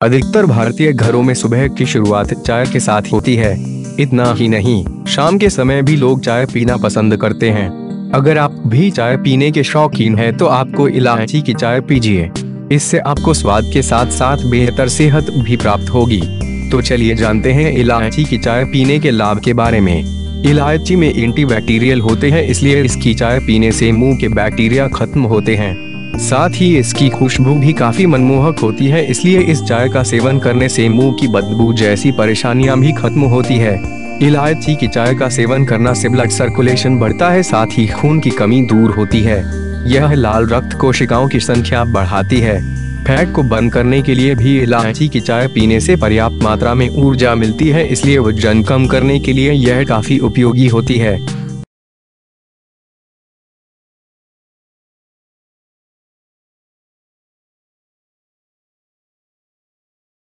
अधिकतर भारतीय घरों में सुबह की शुरुआत चाय के साथ होती है, इतना ही नहीं, शाम के समय भी लोग चाय पीना पसंद करते हैं। अगर आप भी चाय पीने के शौकीन हैं तो आपको इलायची की चाय पीजिए। इससे आपको स्वाद के साथ साथ बेहतर सेहत भी प्राप्त होगी। तो चलिए जानते हैं इलायची की चाय पीने के लाभ के बारे में। इलायची में एंटीबैक्टीरियल होते हैं, इसलिए इसकी चाय पीने से मुँह के बैक्टीरिया खत्म होते हैं। साथ ही इसकी खुशबू भी काफ़ी मनमोहक होती है, इसलिए इस चाय का सेवन करने से मुँह की बदबू जैसी परेशानियाँ भी खत्म होती है। इलायची की चाय का सेवन करना से ब्लड सर्कुलेशन बढ़ता है, साथ ही खून की कमी दूर होती है। यह लाल रक्त कोशिकाओं की संख्या बढ़ाती है। फैट को बंद करने के लिए भी इलायची की चाय पीने से पर्याप्त मात्रा में ऊर्जा मिलती है, इसलिए वज़न कम करने के लिए यह काफ़ी उपयोगी होती है।